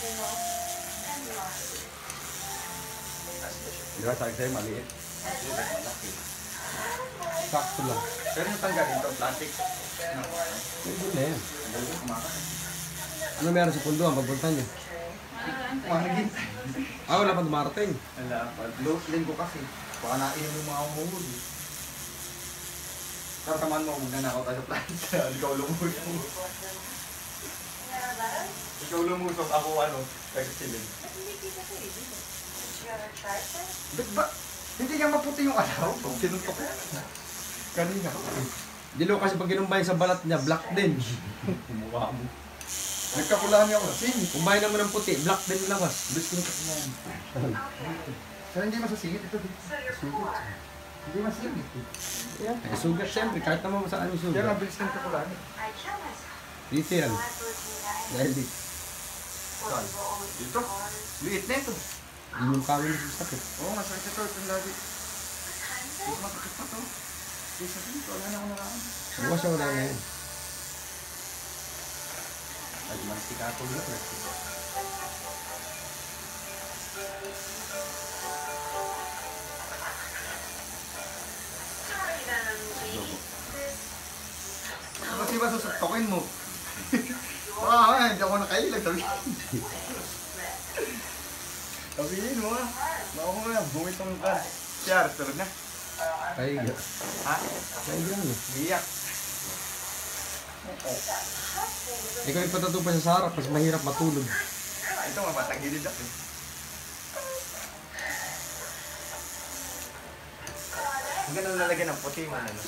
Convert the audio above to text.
Di ba sabi sa'yo maliit? Sakto lang. Pero yung tanggal dito, plastic. Pwede na yan. Ano meron sa punduan pagpunta niyo? Kumakain. Ah, wala pa dumarating. Wala pa. Low flame ko kasi. Baka nainom yung mga umuhod. Pero tamaan mo, huwag na na ako tayo plancha. Ikaw lumusok. Ikaw lumusok, ako ano, nagsisilid. Ba't ba? Hindi nga maputi yung alaw. Sinuntok ko. Kanina. Dilo kasi pag ginumbay sa balat niya, black din. Kumuha mo. Nagkakulami ako. Sini. Kumbay naman ng puti, black din labas. Bilis ko nagkakulami. Pero hindi masasingit ito. Hindi masingit. Yan. Eh, sugat siyempre, kahit naman yung Kaya sugat. nga bilis ng kakulami. Dito yan. Dahil dito. Saan? Dito? Liit na ito. Yun yung kawin sa sakit. Oo, masakit ito. Ito lagi. Dito masakit pa to. Dito sa dito. Wala na ako naraan. Bukas siya wala na yan. Ay, mansikato na ito. Kasi ba susuktokin mo? Ah, hindi ako nakailag. Sabi. Sabihin mo ah. Baka mo na, bumitong ka. Siyar, sunod na. Kaya, Ha? yan eh. Biyak. Ikaw ipatatupa siya sa harap, mas mahirap matulog. Ito, mapatagilid ako eh. Ang ganun lalagyan ng puti man ano.